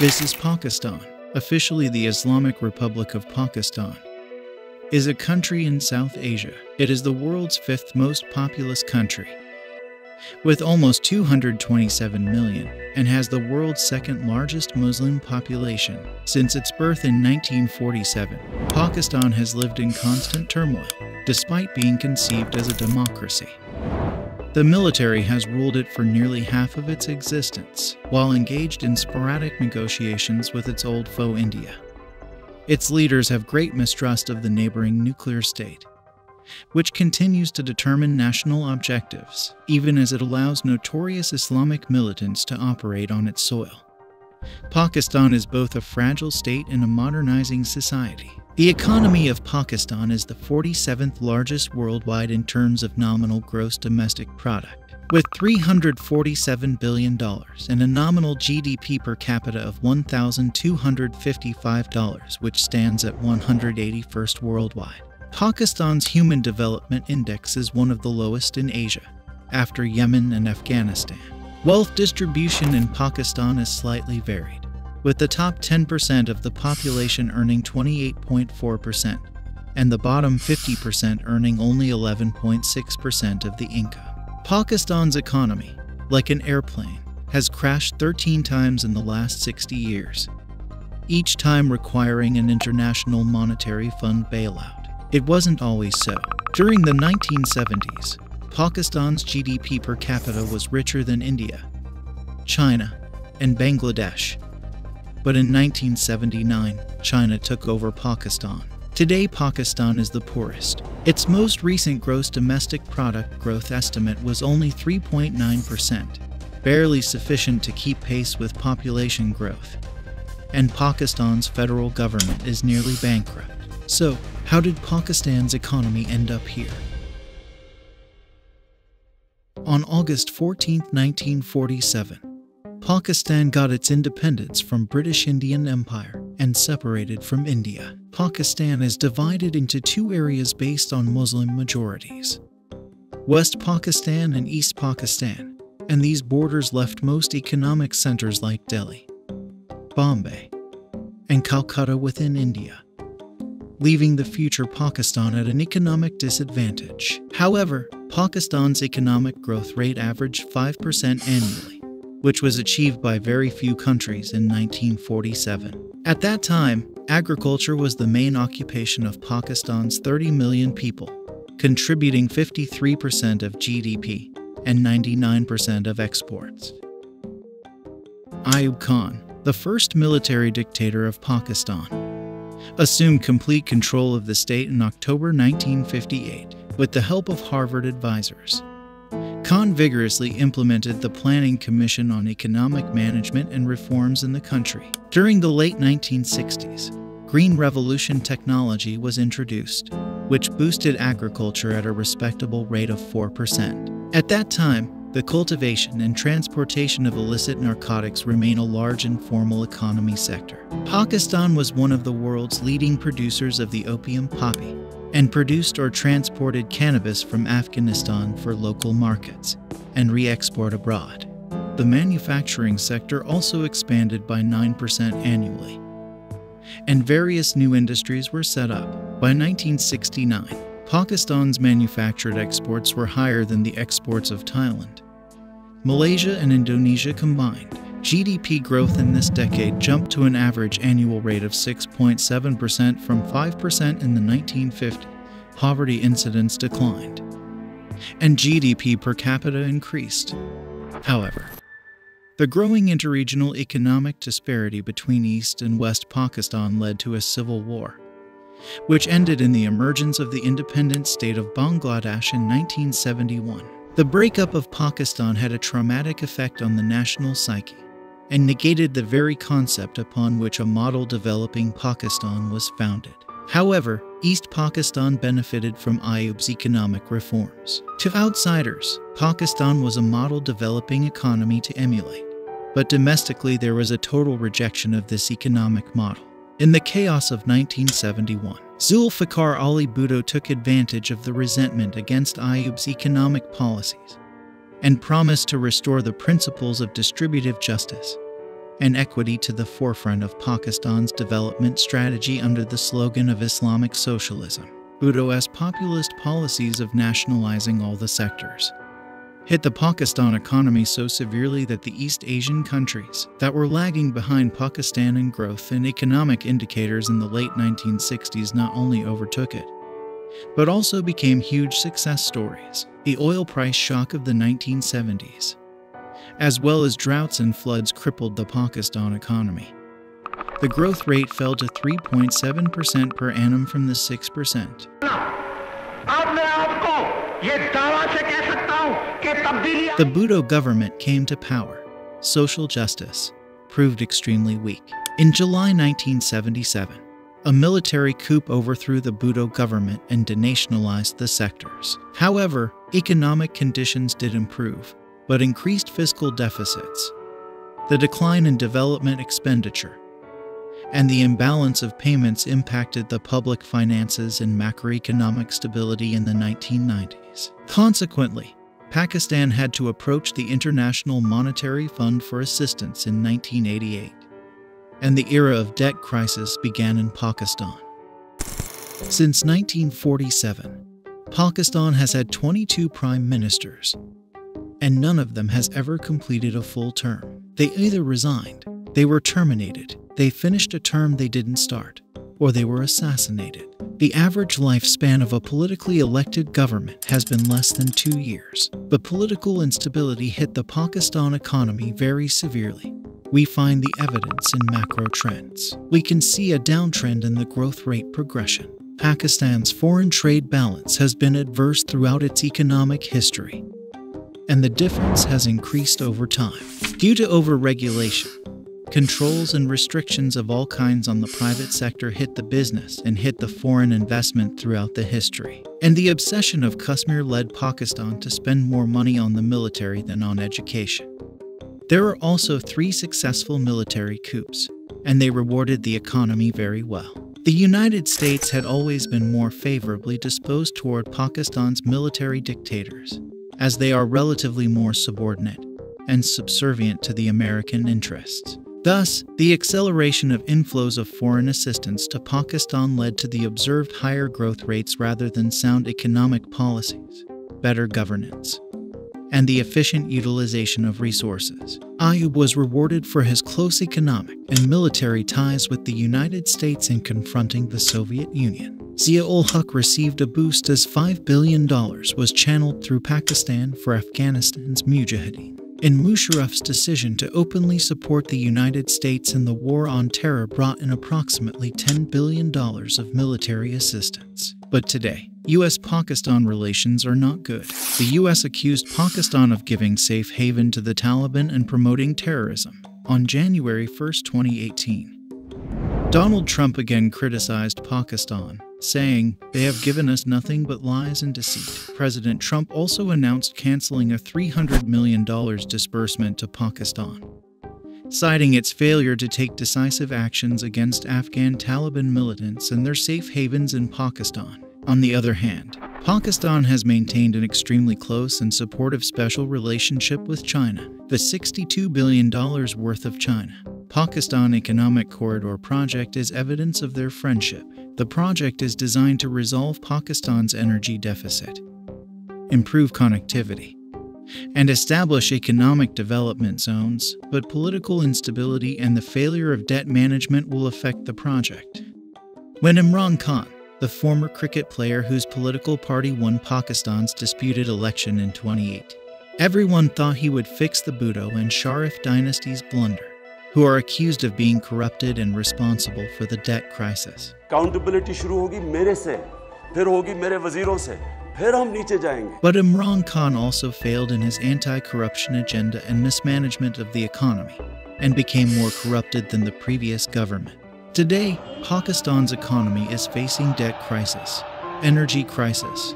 This is Pakistan, officially the Islamic Republic of Pakistan. Is a country in South Asia. It is the world's fifth most populous country, with almost 227 million, and has the world's second largest Muslim population. Since its birth in 1947, Pakistan has lived in constant turmoil, despite being conceived as a democracy. The military has ruled it for nearly half of its existence, while engaged in sporadic negotiations with its old foe India. Its leaders have great mistrust of the neighboring nuclear state, which continues to determine national objectives, even as it allows notorious Islamic militants to operate on its soil. Pakistan is both a fragile state and a modernizing society. The economy of Pakistan is the 47th largest worldwide in terms of nominal gross domestic product, with $347 billion and a nominal GDP per capita of $1,255, which stands at 181st worldwide. Pakistan's Human Development Index is one of the lowest in Asia, after Yemen and Afghanistan. Wealth distribution in Pakistan is slightly varied with the top 10% of the population earning 28.4% and the bottom 50% earning only 11.6% of the income. Pakistan's economy, like an airplane, has crashed 13 times in the last 60 years, each time requiring an International Monetary Fund bailout. It wasn't always so. During the 1970s, Pakistan's GDP per capita was richer than India, China, and Bangladesh but in 1979, China took over Pakistan. Today, Pakistan is the poorest. Its most recent gross domestic product growth estimate was only 3.9%, barely sufficient to keep pace with population growth. And Pakistan's federal government is nearly bankrupt. So, how did Pakistan's economy end up here? On August 14, 1947, Pakistan got its independence from British Indian Empire and separated from India. Pakistan is divided into two areas based on Muslim majorities. West Pakistan and East Pakistan, and these borders left most economic centers like Delhi, Bombay, and Calcutta within India, leaving the future Pakistan at an economic disadvantage. However, Pakistan's economic growth rate averaged 5% annually which was achieved by very few countries in 1947. At that time, agriculture was the main occupation of Pakistan's 30 million people, contributing 53% of GDP and 99% of exports. Ayub Khan, the first military dictator of Pakistan, assumed complete control of the state in October 1958 with the help of Harvard advisors. Khan vigorously implemented the Planning Commission on Economic Management and Reforms in the country. During the late 1960s, Green Revolution technology was introduced, which boosted agriculture at a respectable rate of 4%. At that time, the cultivation and transportation of illicit narcotics remain a large informal economy sector. Pakistan was one of the world's leading producers of the opium poppy, and produced or transported cannabis from Afghanistan for local markets and re export abroad. The manufacturing sector also expanded by 9% annually, and various new industries were set up. By 1969, Pakistan's manufactured exports were higher than the exports of Thailand. Malaysia and Indonesia combined GDP growth in this decade jumped to an average annual rate of 6.7% from 5% in the 1950s. Poverty incidence declined, and GDP per capita increased. However, the growing interregional economic disparity between East and West Pakistan led to a civil war, which ended in the emergence of the independent state of Bangladesh in 1971. The breakup of Pakistan had a traumatic effect on the national psyche and negated the very concept upon which a model developing Pakistan was founded. However, East Pakistan benefited from Ayub's economic reforms. To outsiders, Pakistan was a model developing economy to emulate, but domestically there was a total rejection of this economic model. In the chaos of 1971, Zulfikar Ali Bhutto took advantage of the resentment against Ayub's economic policies and promised to restore the principles of distributive justice and equity to the forefront of Pakistan's development strategy under the slogan of Islamic socialism. Bhutto's populist policies of nationalizing all the sectors hit the Pakistan economy so severely that the East Asian countries that were lagging behind Pakistan in growth and economic indicators in the late 1960s not only overtook it, but also became huge success stories. The oil price shock of the 1970s, as well as droughts and floods, crippled the Pakistan economy. The growth rate fell to 3.7% per annum from the 6%. The Bhutto government came to power. Social justice proved extremely weak. In July 1977, a military coup overthrew the Bhutto government and denationalized the sectors. However, economic conditions did improve, but increased fiscal deficits, the decline in development expenditure, and the imbalance of payments impacted the public finances and macroeconomic stability in the 1990s. Consequently, Pakistan had to approach the International Monetary Fund for assistance in 1988, and the era of debt crisis began in Pakistan. Since 1947, Pakistan has had 22 prime ministers, and none of them has ever completed a full term. They either resigned, they were terminated, they finished a term they didn't start, or they were assassinated. The average lifespan of a politically elected government has been less than two years, but political instability hit the Pakistan economy very severely. We find the evidence in macro trends. We can see a downtrend in the growth rate progression. Pakistan's foreign trade balance has been adverse throughout its economic history, and the difference has increased over time. Due to overregulation, controls and restrictions of all kinds on the private sector hit the business and hit the foreign investment throughout the history. And the obsession of Kashmir led Pakistan to spend more money on the military than on education. There were also three successful military coups, and they rewarded the economy very well. The United States had always been more favorably disposed toward Pakistan's military dictators, as they are relatively more subordinate and subservient to the American interests. Thus, the acceleration of inflows of foreign assistance to Pakistan led to the observed higher growth rates rather than sound economic policies, better governance, and the efficient utilization of resources. Ayub was rewarded for his close economic and military ties with the United States in confronting the Soviet Union. Zia-ul Haq received a boost as $5 billion was channeled through Pakistan for Afghanistan's Mujahideen. In Musharraf's decision to openly support the United States in the war on terror brought in approximately $10 billion of military assistance. But today, U.S. Pakistan relations are not good. The U.S. accused Pakistan of giving safe haven to the Taliban and promoting terrorism on January 1, 2018. Donald Trump again criticized Pakistan, saying, They have given us nothing but lies and deceit. President Trump also announced canceling a $300 million disbursement to Pakistan, citing its failure to take decisive actions against Afghan Taliban militants and their safe havens in Pakistan. On the other hand, Pakistan has maintained an extremely close and supportive special relationship with China, the $62 billion worth of China. Pakistan Economic Corridor project is evidence of their friendship. The project is designed to resolve Pakistan's energy deficit, improve connectivity, and establish economic development zones, but political instability and the failure of debt management will affect the project. When Imran Khan, the former cricket player whose political party won Pakistan's disputed election in 2008, everyone thought he would fix the Bhutto and Sharif dynasties' blunder who are accused of being corrupted and responsible for the debt crisis. Accountability शुरू होगी मेरे से, फिर होगी मेरे वजीरों से, फिर हम नीचे जाएंगे. But Imran Khan also failed in his anti-corruption agenda and mismanagement of the economy, and became more corrupted than the previous government. Today, Pakistan's economy is facing debt crisis, energy crisis,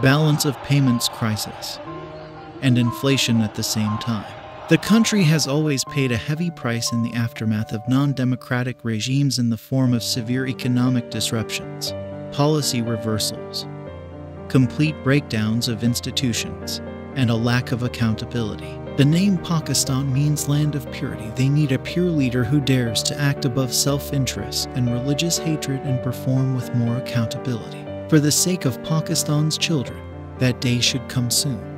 balance of payments crisis, and inflation at the same time. The country has always paid a heavy price in the aftermath of non democratic regimes in the form of severe economic disruptions, policy reversals, complete breakdowns of institutions, and a lack of accountability. The name Pakistan means land of purity. They need a pure leader who dares to act above self interest and religious hatred and perform with more accountability. For the sake of Pakistan's children, that day should come soon.